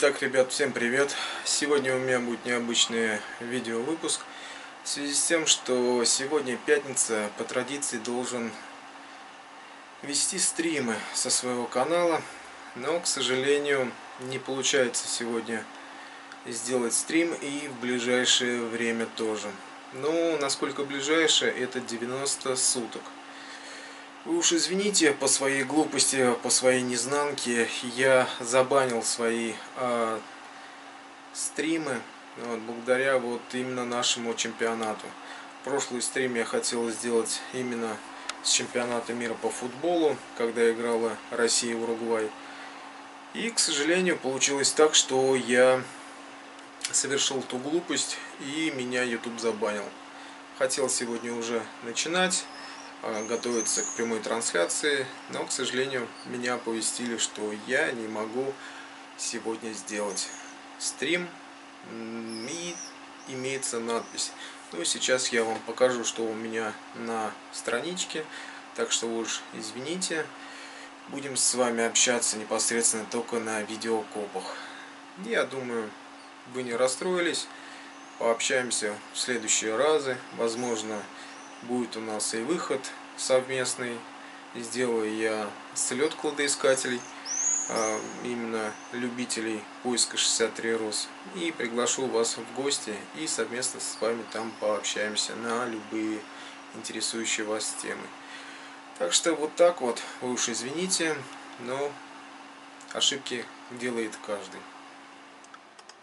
Итак, ребят, всем привет! Сегодня у меня будет необычный видеовыпуск в связи с тем, что сегодня пятница, по традиции должен вести стримы со своего канала, но, к сожалению, не получается сегодня сделать стрим и в ближайшее время тоже. Ну, насколько ближайшее, это 90 суток. Вы уж извините по своей глупости, по своей незнанке, я забанил свои э, стримы вот, благодаря вот именно нашему чемпионату. Прошлый стрим я хотел сделать именно с чемпионата мира по футболу, когда играла Россия и Уругвай. И, к сожалению, получилось так, что я совершил ту глупость и меня YouTube забанил. Хотел сегодня уже начинать готовиться к прямой трансляции, но, к сожалению, меня оповестили, что я не могу сегодня сделать стрим. И имеется надпись. Ну сейчас я вам покажу, что у меня на страничке, так что уж извините, будем с вами общаться непосредственно только на видеокопах. Я думаю, вы не расстроились, пообщаемся в следующие разы, возможно, будет у нас и выход совместный. Сделаю я слет кладоискателей, а, именно любителей поиска 63 РОС. И приглашу вас в гости и совместно с вами там пообщаемся на любые интересующие вас темы. Так что вот так вот, вы уж извините, но ошибки делает каждый.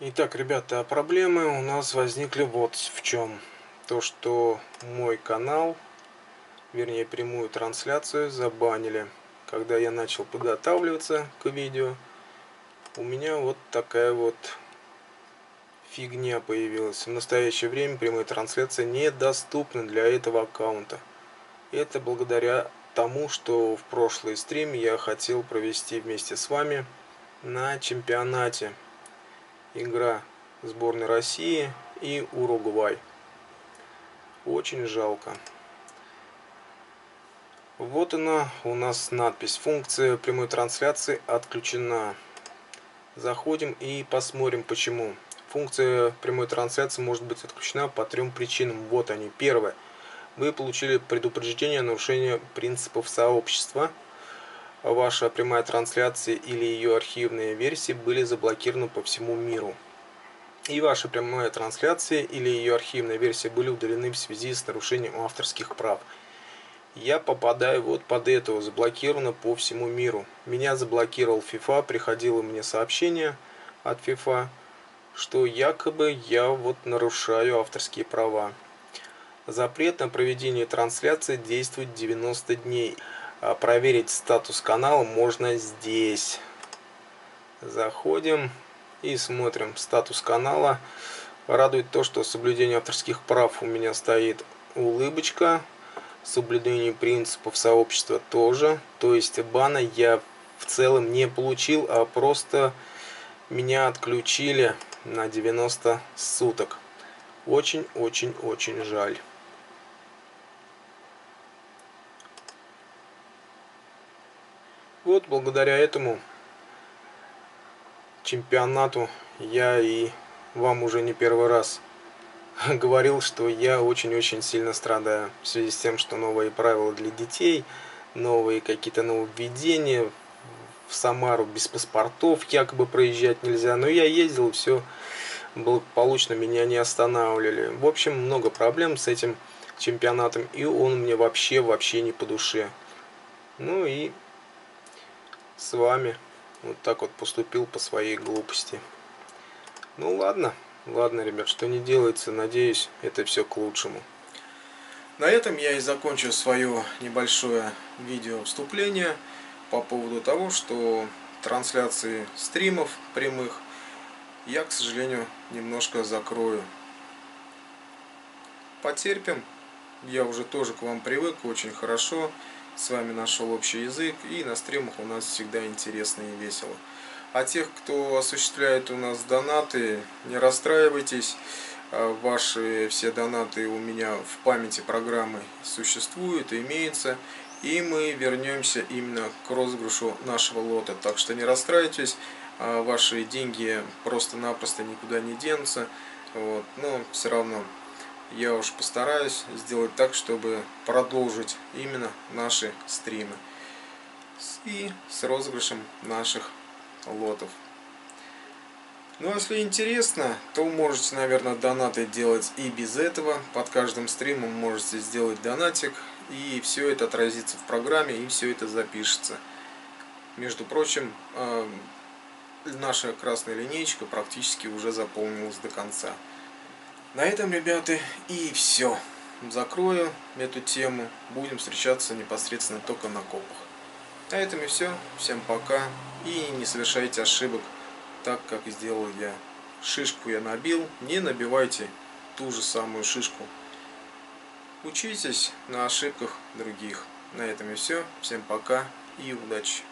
Итак, ребята, проблемы у нас возникли вот в чем то, что мой канал, вернее прямую трансляцию забанили. Когда я начал подготавливаться к видео, у меня вот такая вот фигня появилась. В настоящее время прямая трансляция недоступна для этого аккаунта. Это благодаря тому, что в прошлый стрим я хотел провести вместе с вами на чемпионате. Игра сборной России и Уругвай. Очень жалко. Вот она у нас надпись. Функция прямой трансляции отключена. Заходим и посмотрим почему. Функция прямой трансляции может быть отключена по трем причинам. Вот они. Первое. Вы получили предупреждение о нарушении принципов сообщества. Ваша прямая трансляция или ее архивные версии были заблокированы по всему миру и ваша прямая трансляция или ее архивная версия были удалены в связи с нарушением авторских прав. Я попадаю вот под это, заблокировано по всему миру. Меня заблокировал FIFA, приходило мне сообщение от FIFA, что якобы я вот нарушаю авторские права. Запрет на проведение трансляции действует 90 дней. А проверить статус канала можно здесь. Заходим и смотрим статус канала. Радует то, что соблюдение авторских прав у меня стоит улыбочка. Соблюдение принципов сообщества тоже. То есть бана я в целом не получил, а просто меня отключили на 90 суток. Очень-очень-очень жаль. Вот благодаря этому чемпионату я и вам уже не первый раз говорил, что я очень-очень сильно страдаю в связи с тем, что новые правила для детей, новые какие-то нововведения, в Самару без паспортов якобы проезжать нельзя, но я ездил, все благополучно меня не останавливали. В общем, много проблем с этим чемпионатом, и он мне вообще-вообще не по душе. Ну и с вами вот так вот поступил по своей глупости. Ну ладно, ладно, ребят, что не делается, надеюсь, это все к лучшему. На этом я и закончу свое небольшое видео вступление по поводу того, что трансляции стримов прямых я, к сожалению, немножко закрою. Потерпим. Я уже тоже к вам привык очень хорошо с вами нашел общий язык, и на стримах у нас всегда интересно и весело. А тех, кто осуществляет у нас донаты, не расстраивайтесь, а, ваши все донаты у меня в памяти программы существуют, имеются, и мы вернемся именно к розыгрышу нашего лота. Так что не расстраивайтесь, а ваши деньги просто-напросто никуда не денутся. Вот. Но все равно я уж постараюсь сделать так, чтобы продолжить именно наши стримы. И с розыгрышем наших лотов. Ну, а если интересно, то можете, наверное, донаты делать и без этого. Под каждым стримом можете сделать донатик, и все это отразится в программе, и все это запишется. Между прочим, э, наша красная линейка практически уже заполнилась до конца. На этом, ребята, и все. Закрою эту тему. Будем встречаться непосредственно только на копах. На этом и все. Всем пока. И не совершайте ошибок, так как сделал я. Шишку я набил. Не набивайте ту же самую шишку. Учитесь на ошибках других. На этом и все. Всем пока и удачи.